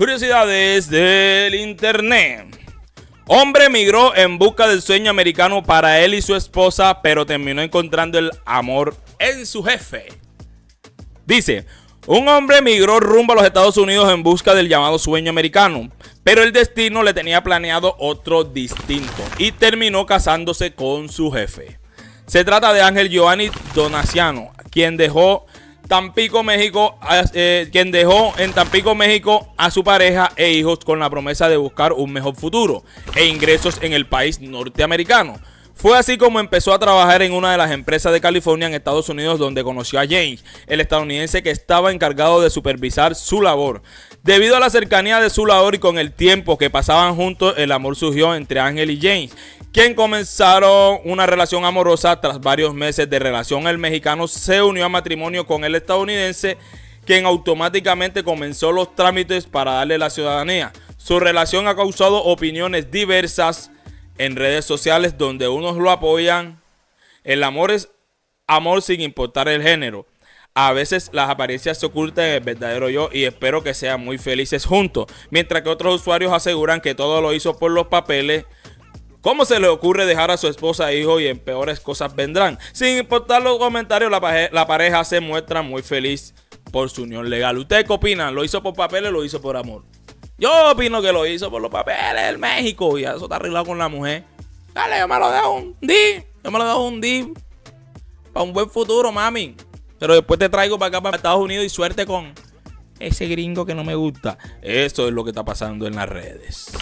Curiosidades del Internet. Hombre migró en busca del sueño americano para él y su esposa, pero terminó encontrando el amor en su jefe. Dice, un hombre migró rumbo a los Estados Unidos en busca del llamado sueño americano, pero el destino le tenía planeado otro distinto y terminó casándose con su jefe. Se trata de Ángel Giovanni Donaciano, quien dejó Tampico, México, eh, quien dejó en Tampico, México a su pareja e hijos con la promesa de buscar un mejor futuro e ingresos en el país norteamericano. Fue así como empezó a trabajar en una de las empresas de California en Estados Unidos donde conoció a James, el estadounidense que estaba encargado de supervisar su labor. Debido a la cercanía de su labor y con el tiempo que pasaban juntos, el amor surgió entre Ángel y James, quien comenzaron una relación amorosa tras varios meses de relación. El mexicano se unió a matrimonio con el estadounidense, quien automáticamente comenzó los trámites para darle la ciudadanía. Su relación ha causado opiniones diversas en redes sociales donde unos lo apoyan. El amor es amor sin importar el género. A veces las apariencias se ocultan en el verdadero yo y espero que sean muy felices juntos. Mientras que otros usuarios aseguran que todo lo hizo por los papeles ¿Cómo se le ocurre dejar a su esposa e hijo y en peores cosas vendrán? Sin importar los comentarios, la, pareja se muestra muy feliz por su unión legal. ¿Ustedes qué opinan? ¿Lo hizo por papeles o lo hizo por amor? Yo opino que lo hizo por los papeles del México y eso está arreglado con la mujer. Dale, yo me lo dejo un di. Yo me lo dejo un di. Para un buen futuro, mami. Pero después te traigo para acá, para Estados Unidos y suerte con ese gringo que no me gusta. Eso es lo que está pasando en las redes.